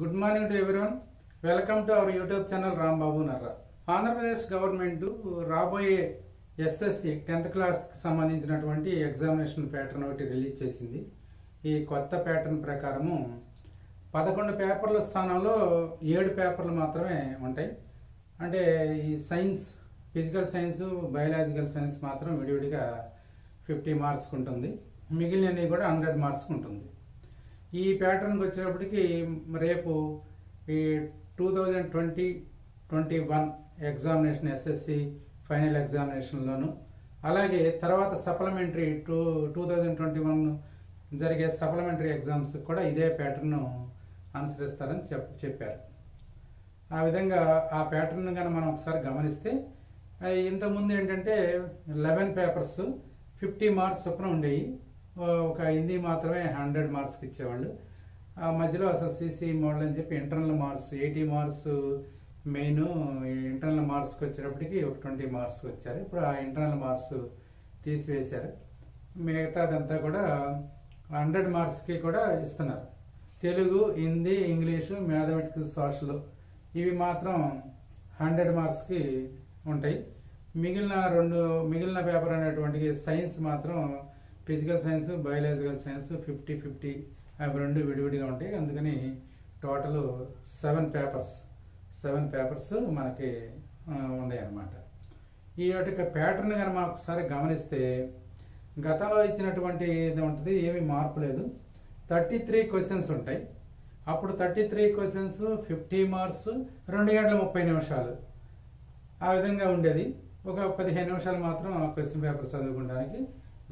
Good morning to everyone welcome to our YouTube channel Rambabu Narra Andhra Pradesh government రాబోయే SSC tenth క్లాస్కి సంబంధించినటువంటి examination pattern ఒకటి release చేసింది. ఈ కొత్త ప్యాటర్న్ ప్రకారము పదకొండు పేపర్ల స్థానంలో ఏడు పేపర్లు మాత్రమే ఉంటాయి. అంటే ఈ science physical science biological science మాత్రం విడివిడిగా ఫిఫ్టీ మార్క్స్కి ఉంటుంది. మిగిలినవి కూడా హండ్రెడ్ మార్క్స్కి ఉంటుంది. ఈ ప్యాటర్న్కి వచ్చేటప్పటికి రేపు ఈ two thousand twenty twenty one examination SSC final ఎగ్జామినేషన్లోను అలాగే తర్వాత supplementary two two thousand twenty one జరిగే సప్లిమెంటరీ ఎగ్జామ్స్ కూడా ఇదే ప్యాటర్న్ అనుసరిస్తారని చెప్ చెప్పారు. ఆ విధంగా ఆ ప్యాటర్న్ కనుక మనం ఒకసారి గమనిస్తే ఇంతకుముందు ఏంటంటే లెవెన్ పేపర్స్ ఫిఫ్టీ మార్క్స్ చొప్పున ఉండేవి. ఒక హిందీ మాత్రమే హండ్రెడ్ మార్క్స్కి ఇచ్చేవాళ్ళు. ఆ మధ్యలో అసలు సిసి మోడల్ అని చెప్పి internal marks eighty marks main internal మార్క్స్కి వచ్చేటప్పటికి ఒక ట్వంటీ మార్క్స్ వచ్చారు. ఇప్పుడు ఆ ఇంటర్నల్ మార్క్స్ తీసివేశారు. మిగతాదంతా కూడా హండ్రెడ్ మార్క్స్కి కూడా ఇస్తున్నారు. Telugu Hindi English mathematics social ఇవి మాత్రం హండ్రెడ్ మార్క్స్కి ఉంటాయి. మిగిలిన రెండు మిగిలిన పేపర్ అనేటువంటి సైన్స్ మాత్రం physical science biological science fifty fifty అవి రెండు విడివిడిగా ఉంటాయి. అందుకని total seven papers seven papers మనకి ఆ, ఉన్నాయి అన్నమాట ఈ యొక్క ప్యాటర్న్ కానీ మనం ఒకసారి గమనిస్తే గతంలో ఇచ్చినటువంటి ఇది ఉంటుంది ఏమీ మార్పు లేదు. థర్టీ త్రీ క్వశ్చన్స్ ఉంటాయి. అప్పుడు thirty three questions fifty marks రెండు గంటల ముప్పై నిమిషాలు. ఆ విధంగా ఉండేది. ఒక పదిహేను నిమిషాలు మాత్రం ఆ క్వశ్చన్ పేపర్ చదువుకోవడానికి.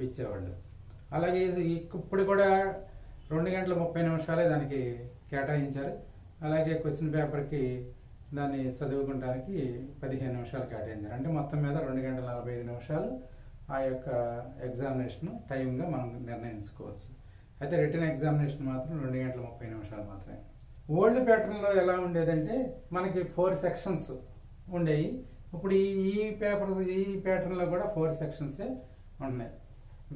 ఇచ్చేవాళ్ళు. అలాగే ఇప్పుడు కూడా రెండు గంటల ముప్పై నిమిషాలే దానికి కేటాయించారు. అలాగే క్వశ్చన్ పేపర్కి దాన్ని చదువుకోవడానికి పదిహేను నిమిషాలు కేటాయించారు. అంటే మొత్తం మీద రెండు గంటల నలభై ఐదు నిమిషాలు ఆ యొక్క ఎగ్జామినేషన్ టైంగా మనం నిర్ణయించుకోవచ్చు. అయితే రిటర్న్ ఎగ్జామినేషన్ మాత్రం రెండు గంటల ముప్పై నిమిషాలు మాత్రమే. ఓల్డ్ ప్యాటర్న్లో ఎలా ఉండేదంటే మనకి ఫోర్ సెక్షన్స్ ఉండేవి ఇప్పుడు ఈ ఈ పేపర్ ఈ ప్యాటర్న్లో కూడా ఫోర్ సెక్షన్సే ఉన్నాయి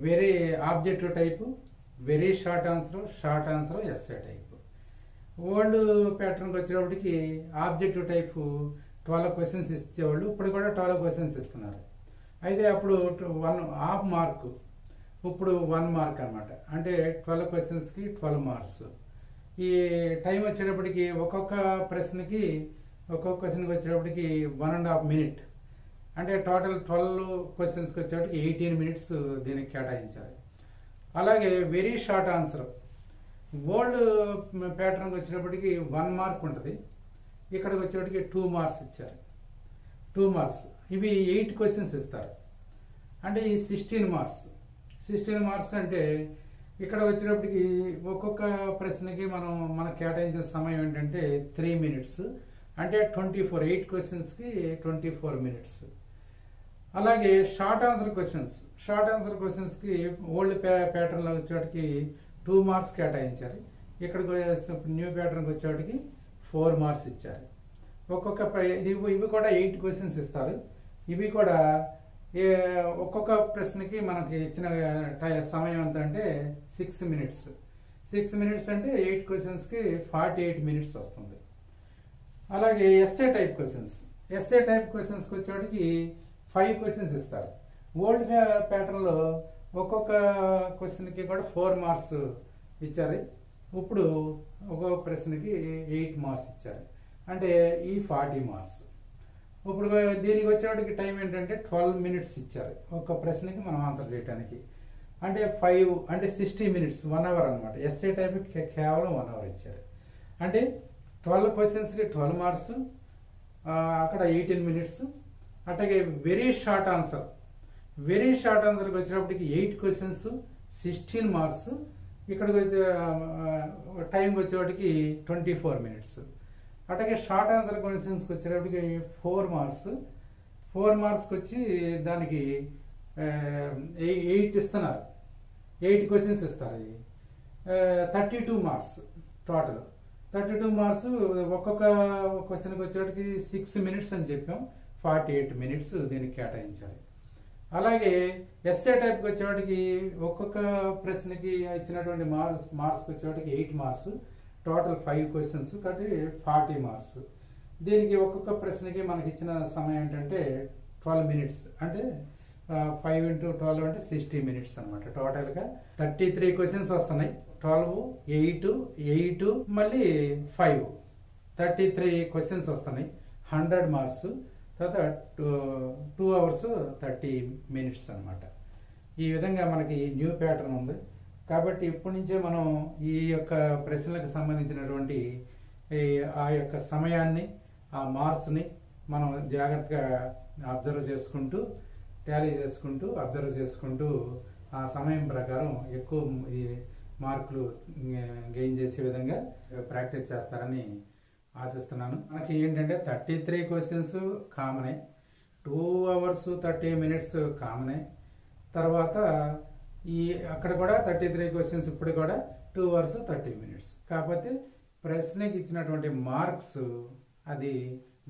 very objective type very short answer short answer SA type. Old ప్యాటర్న్కి వచ్చేటప్పటికి ఆబ్జెక్టివ్ టైపు ట్వెల్వ్ క్వశ్చన్స్ ఇచ్చేవాళ్ళు ఇప్పుడు కూడా ట్వెల్వ్ క్వశ్చన్స్ ఇస్తున్నారు. అయితే అప్పుడు వన్ హాఫ్ మార్క్. ఇప్పుడు వన్ మార్క్ అనమాట అంటే ట్వెల్వ్ క్వశ్చన్స్కి ట్వెల్వ్ మార్క్స్ ఈ టైం వచ్చేటప్పటికి ఒక్కొక్క ప్రశ్నకి ఒక్కొక్క క్వశ్చన్కి వచ్చేటప్పటికి వన్ అండ్ హాఫ్ మినిట్ అంటే టోటల్ ట్వెల్వ్ క్వశ్చన్స్కి వచ్చేటికి ఎయిటీన్ మినిట్స్ దీనికి కేటాయించాలి. అలాగే వెరీ షార్ట్ ఆన్సర్ ఓల్డ్ ప్యాటర్న్కి వచ్చినప్పటికీ వన్ మార్క్ ఉంటుంది. ఇక్కడికి వచ్చేటికి టూ మార్క్స్ ఇచ్చారు. టూ మార్క్స్ ఇవి ఎయిట్ క్వశ్చన్స్ ఇస్తారు. అంటే ఈ సిక్స్టీన్ మార్క్స్ సిక్స్టీన్ మార్క్స్ అంటే ఇక్కడ వచ్చినప్పటికి ఒక్కొక్క ప్రశ్నకి మనం మనకు కేటాయించిన సమయం ఏంటంటే త్రీ మినిట్స్ అంటే ట్వంటీ ఫోర్ ఎయిట్ క్వశ్చన్స్కి ట్వంటీ ఫోర్ మినిట్స్ అలాగే short answer questions short answer క్వశ్చన్స్కి ఓల్డ్ ప్యాటర్న్లో వచ్చేటికి టూ మార్క్స్ కేటాయించారు. ఇక్కడికి న్యూ ప్యాటర్న్కి వచ్చేటికి ఫోర్ మార్క్స్ ఇచ్చారు. ఒక్కొక్క ఇవి కూడా ఎయిట్ క్వశ్చన్స్ ఇస్తారు. ఇవి కూడా ఏ- ఒక్కొక్క ప్రశ్నకి మనకి ఇచ్చిన టై- సమయం ఎంత అంటే సిక్స్ మినిట్స్ సిక్స్ మినిట్స్ అంటే ఎయిట్ క్వశ్చన్స్కి ఫార్టీ ఎయిట్ మినిట్స్ వస్తుంది. అలాగే SA type questions SA type క్వశ్చన్స్కి వచ్చేటికి ఫైవ్ క్వశ్చన్స్ ఇస్తారు. ఓల్డ్ ప్యాటర్న్లో ఒక్కొక్క క్వశ్చన్కి కూడా ఫోర్ మార్క్స్ ఇచ్చారు. ఇప్పుడు ఒక్కొక్క ప్రశ్నకి ఎయిట్ మార్క్స్ ఇచ్చారు. అంటే ఈ ఫార్టీ మార్క్స్ ఇప్పుడు దీనికి వచ్చేవాడికి టైం ఏంటంటే ట్వెల్వ్ మినిట్స్ ఇచ్చారు. ఒక ప్రశ్నకి మనం ఆన్సర్ చేయడానికి అంటే ఫైవ్ అంటే సిక్స్టీ మినిట్స్ వన్ అవర్ అనమాట ఎస్ఏ టైప్ కేవలం వన్ అవర్ ఇచ్చారు. అంటే ట్వెల్వ్ క్వశ్చన్స్కి ట్వెల్వ్ మార్క్స్ అక్కడ ఎయిటీన్ మినిట్స్ అట్లాగే very short answer very short ఆన్సర్కి వచ్చేటప్పటికి ఎయిట్ క్వశ్చన్స్ సిక్స్టీన్ మార్క్స్ ఇక్కడికి వచ్చే టైంకి వచ్చేవాటికి ట్వంటీ ఫోర్ మినిట్స్ అట్లాగే షార్ట్ ఆన్సర్ క్వశ్చన్స్కి వచ్చేటప్పటికి ఫోర్ మార్క్స్ ఫోర్ మార్క్స్కి వచ్చి దానికి ఎయిట్ ఇస్తున్నారు. ఎయిట్ క్వశ్చన్స్ ఇస్తారు. Thirty two marks total thirty two marks ఒక్కొక్క క్వశ్చన్కి వచ్చేటికి సిక్స్ మినిట్స్ అని చెప్పాం. ఫార్టీ ఎయిట్ మినిట్స్ దీనికి కేటాయించాలి. అలాగే ఎస్ఏ టైప్కి వచ్చేవాడికి ఒక్కొక్క ప్రశ్నకి ఇచ్చినటువంటి మార్క్స్ మార్క్స్కి వచ్చేవాడికి eight marks total five questions కాబట్టి ఫార్టీ మార్క్స్ దీనికి ఒక్కొక్క ప్రశ్నకి మనకి ఇచ్చిన సమయం ఏంటంటే ట్వెల్వ్ మినిట్స్ అంటే ఫైవ్ ఇంటూ ట్వెల్వ్ అంటే సిక్స్టీ మినిట్స్ అనమాట టోటల్గా థర్టీ త్రీ క్వశ్చన్స్ వస్తున్నాయి. ట్వెల్వ్ ఎయిట్ ఎయిట్ మళ్ళీ ఫైవ్ థర్టీ త్రీ క్వశ్చన్స్ వస్తున్నాయి. హండ్రెడ్ మార్క్స్ తర్వాత two two hours thirty minutes అనమాట ఈ విధంగా మనకి న్యూ ప్యాటర్న్ ఉంది. కాబట్టి ఇప్పటి నుంచే మనం ఈ యొక్క ప్రశ్నలకు సంబంధించినటువంటి ఈ ఆ యొక్క సమయాన్ని ఆ మార్క్స్ని మనం జాగ్రత్తగా అబ్జర్వ్ చేసుకుంటూ ట్యాలీ చేసుకుంటూ అబ్జర్వ్ చేసుకుంటూ ఆ సమయం ప్రకారం ఎక్కువ ఈ మార్కులు గెయిన్ చేసే విధంగా ప్రాక్టీస్ చేస్తారని ఆశిస్తున్నాను. మనకి ఏంటంటే థర్టీ త్రీ క్వశ్చన్స్ కామనే టూ అవర్స్ థర్టీ మినిట్స్ కామనే తర్వాత ఈ అక్కడ కూడా థర్టీ త్రీ క్వశ్చన్స్ ఇప్పుడు కూడా టూ అవర్స్ థర్టీ మినిట్స్ కాకపోతే ప్రశ్నకి ఇచ్చినటువంటి మార్క్స్ అది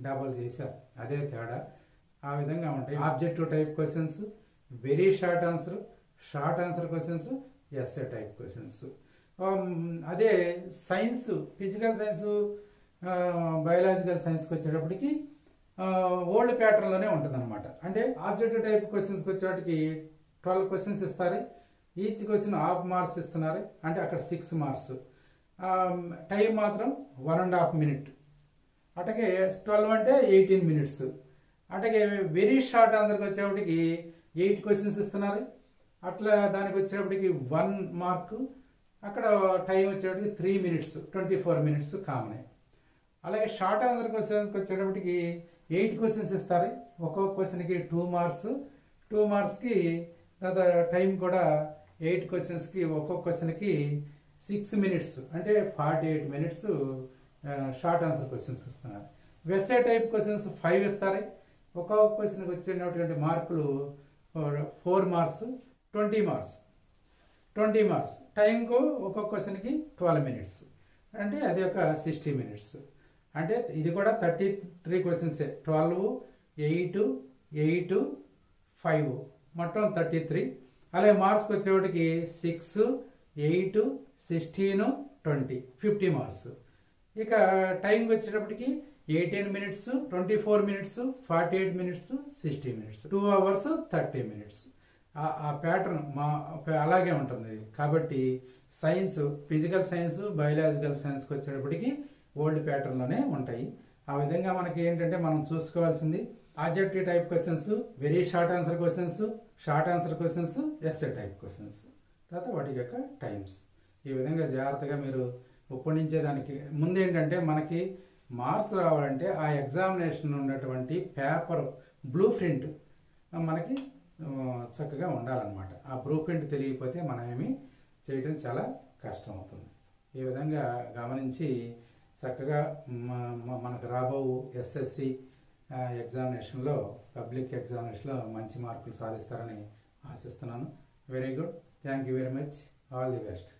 డబల్ చేశారు. అదే తేడా. ఆ విధంగా ఉంటాయి. Objective type questions very short answer short answer questions SA type questions అదే సైన్స్ ఫిజికల్ సైన్స్ బయాలజికల్ సైన్స్కి వచ్చేటప్పటికి ఓల్డ్ ప్యాటర్న్లోనే ఉంటుంది అనమాట అంటే ఆబ్జెక్టివ్ టైప్ క్వశ్చన్స్కి వచ్చేటికి ట్వెల్వ్ క్వశ్చన్స్ ఇస్తారు. ఈచ్ క్వశ్చన్ హాఫ్ మార్క్స్ ఇస్తున్నారు. అంటే అక్కడ సిక్స్ మార్క్స్ టైం మాత్రం వన్ అండ్ హాఫ్ మినిట్ అటకే ట్వెల్వ్ అంటే ఎయిటీన్ మినిట్స్ అటకే వెరీ షార్ట్ ఆన్సర్కి వచ్చేప్పటికి ఎయిట్ క్వశ్చన్స్ ఇస్తున్నారు. అట్లా దానికి వచ్చేటప్పటికి వన్ మార్క్ అక్కడ టైం వచ్చేటప్పటికి three minutes twenty four minutes కామనే అలాగే షార్ట్ ఆన్సర్ క్వశ్చన్స్కి వచ్చేటప్పటికి ఎయిట్ క్వశ్చన్స్ ఇస్తారు. ఒక్కొక్క క్వశ్చన్కి టూ మార్క్స్ టూ మార్క్స్కి తర్వాత టైం కూడా ఎయిట్ క్వశ్చన్స్కి ఒక్కొక్క క్వశ్చన్కి సిక్స్ మినిట్స్ అంటే forty eight minutes short answer questions ఇస్తున్నారు వెస్సే టైప్ క్వశ్చన్స్ ఫైవ్ ఇస్తారు. ఒక్కొక్క క్వశ్చన్కి వచ్చేటటువంటి మార్కులు four marks twenty marks twenty marks టైంకు ఒక్కొక్క క్వశ్చన్కి ట్వెల్వ్ మినిట్స్ అంటే అది ఒక సిక్స్టీ మినిట్స్ అంటే ఇది కూడా thirty three questions twelve eight eight five. మొత్తం థర్టీ త్రీ. అలాగే మార్క్స్కి వచ్చేవాటికి six eight sixteen twenty fifty marks ఇక టైంకి వచ్చేటప్పటికి eighteen minutes twenty four minutes forty eight minutes sixty minutes two hours thirty minutes ఆ ప్యాటర్న్ మా అలాగే ఉంటుంది. కాబట్టి సైన్స్ ఫిజికల్ సైన్స్ బయాలజికల్ సైన్స్కి వచ్చేటప్పటికి ఓల్డ్ ప్యాటర్న్లోనే ఉంటాయి. ఆ విధంగా మనకి ఏంటంటే మనం చూసుకోవాల్సింది objective type questions very short answer questions short answer questions SA type questions. తర్వాత వాటి యొక్క టైమ్స్. ఈ విధంగా జాగ్రత్తగా మీరు ఉప్పణించే దానికి ముందు ఏంటంటే మనకి మార్క్స్ రావాలంటే ఆ ఎగ్జామినేషన్ ఉన్నటువంటి పేపర్ బ్లూ ప్రింట్ మనకి చక్కగా ఉండాలన్నమాట. ఆ బ్లూ ప్రింట్ తెలియకపోతే మనం ఏమి చేయడం చాలా కష్టం అవుతుంది ఈ విధంగా గమనించి చక్కగా మనకు రాబో ఎస్ఎస్సి ఎగ్జామినేషన్లో పబ్లిక్ ఎగ్జామినేషన్లో మంచి మార్కులు సాధిస్తారని ఆశిస్తున్నాను. Very good. Thank you very much. All the best.